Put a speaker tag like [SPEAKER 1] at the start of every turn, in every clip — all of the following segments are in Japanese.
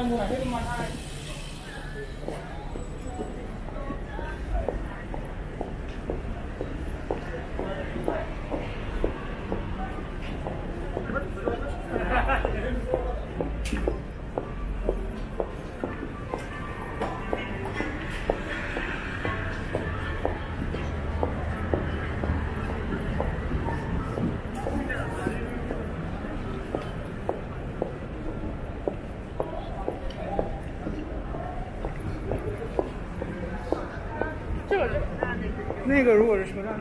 [SPEAKER 1] vai morrer, mas... 这个如果是车上。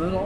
[SPEAKER 1] 無能だ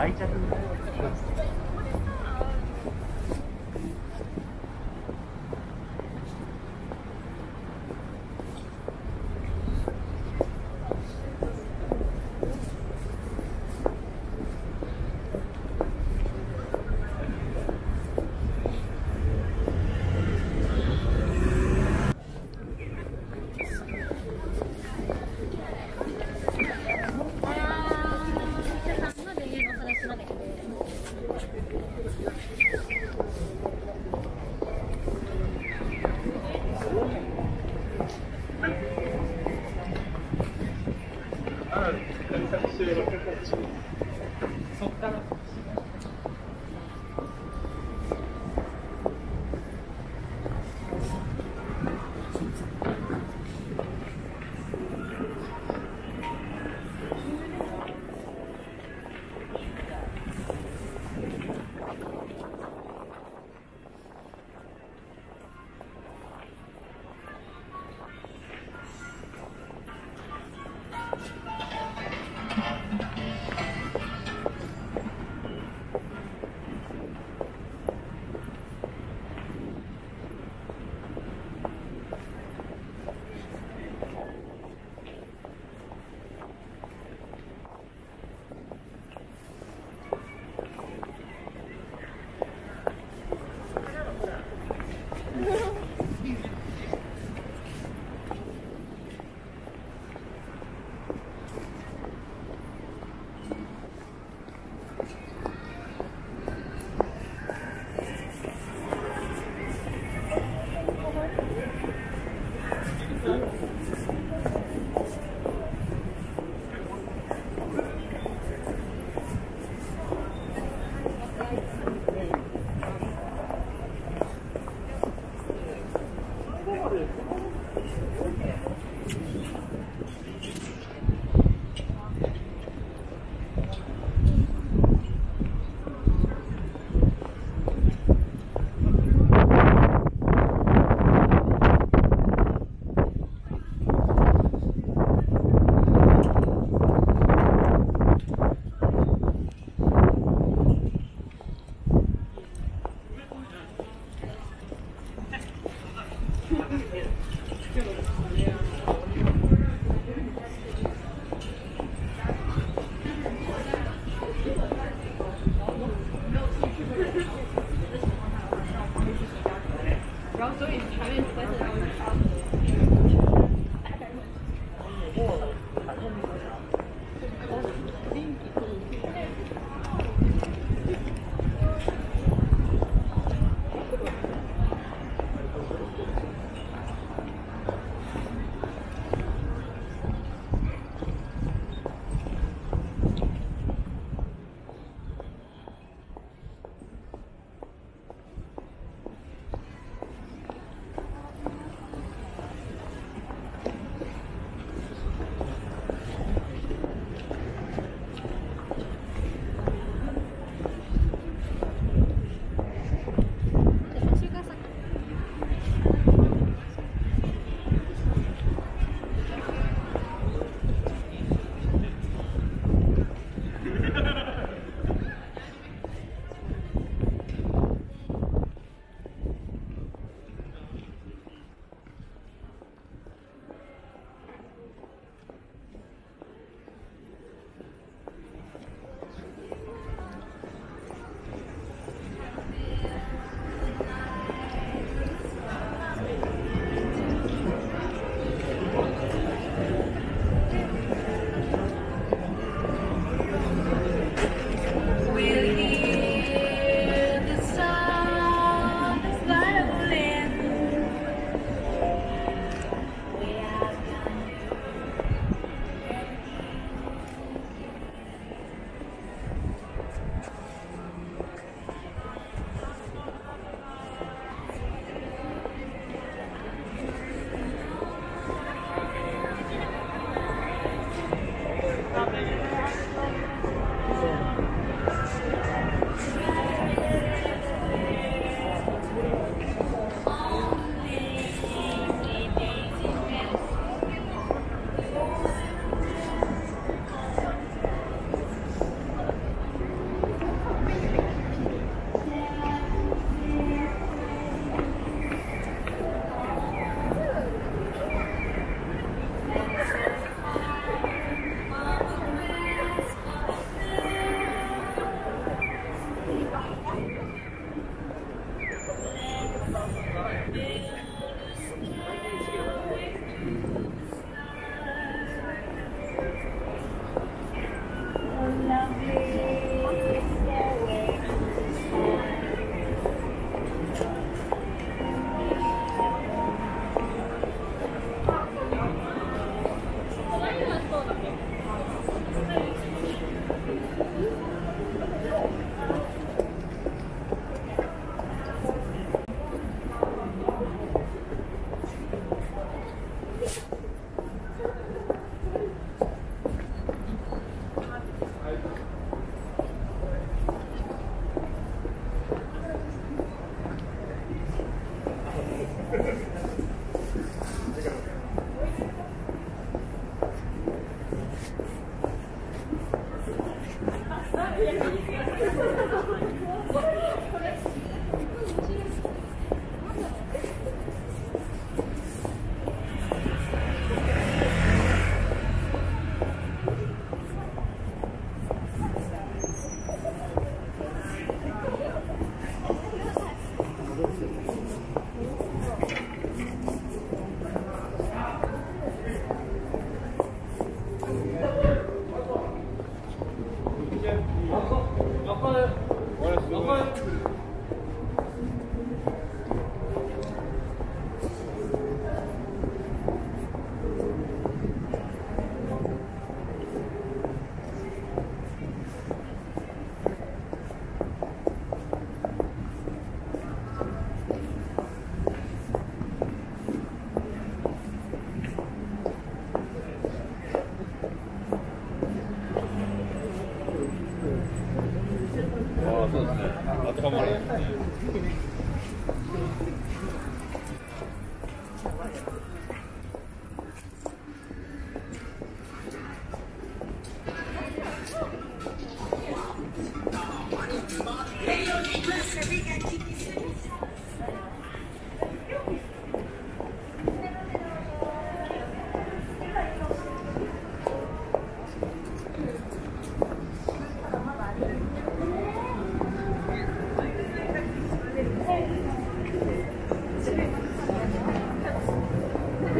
[SPEAKER 1] 愛着 적당 어,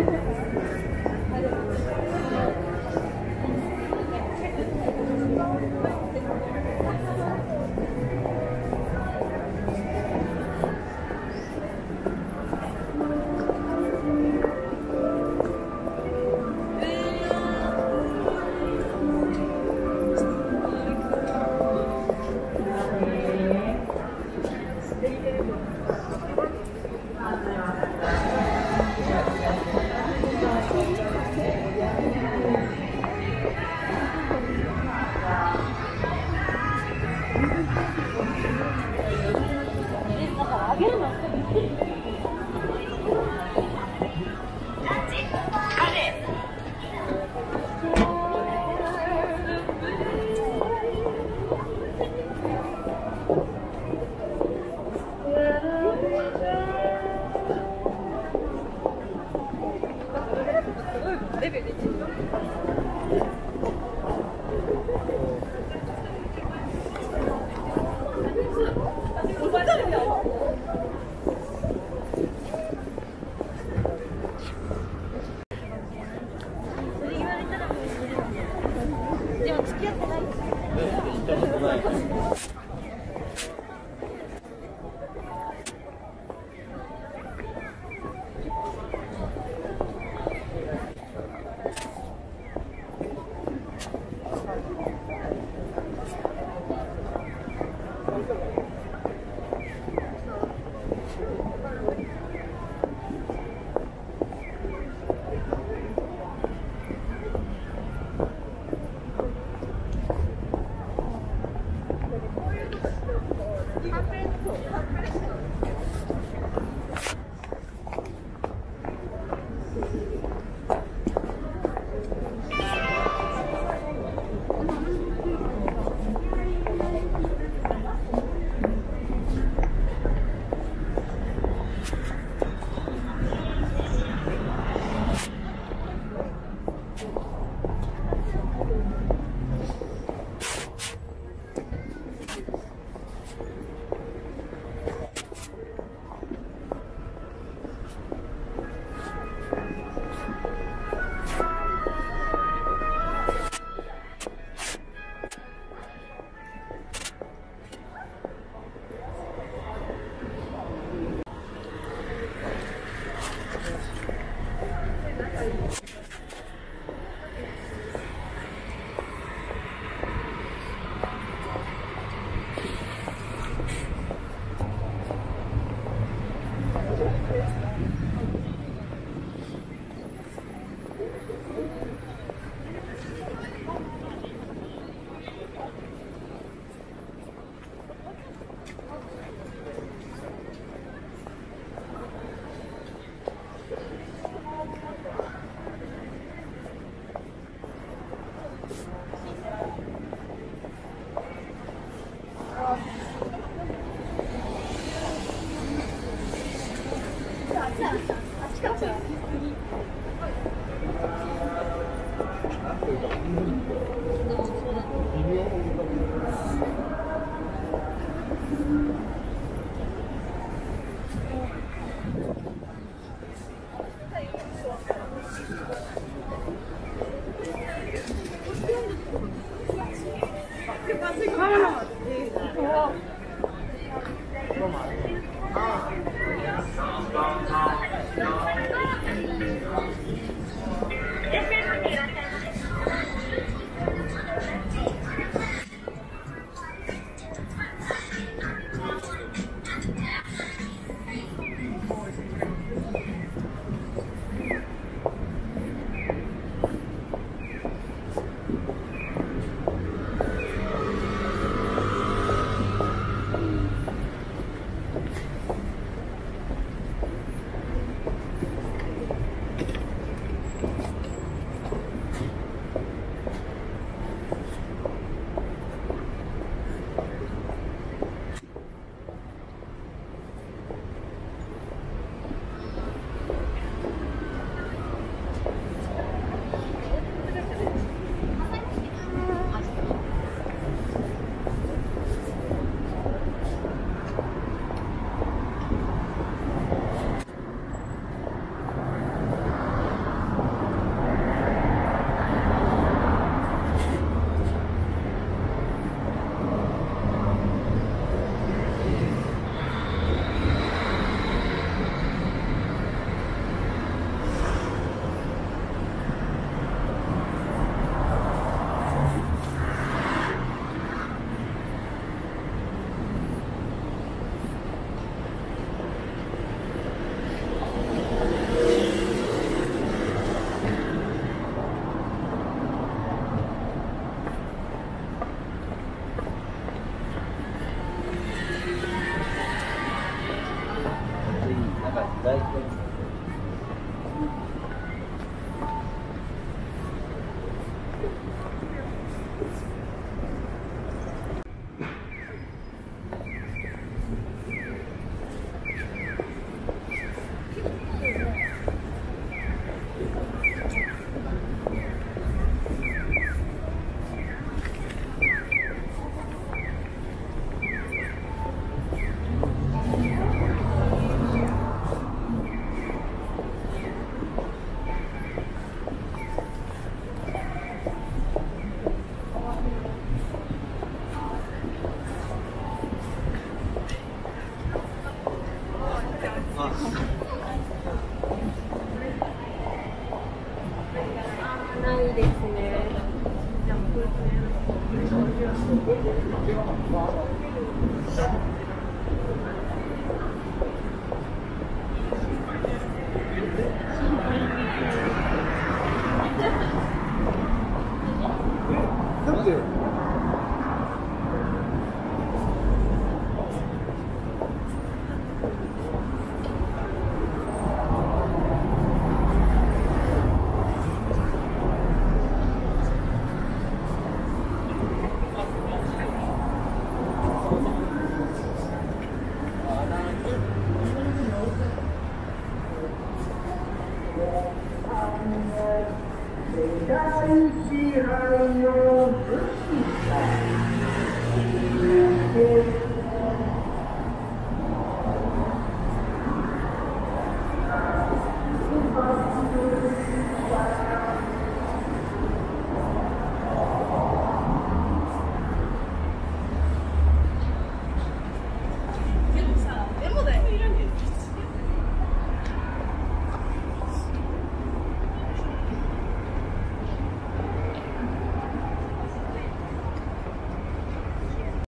[SPEAKER 1] Thank you.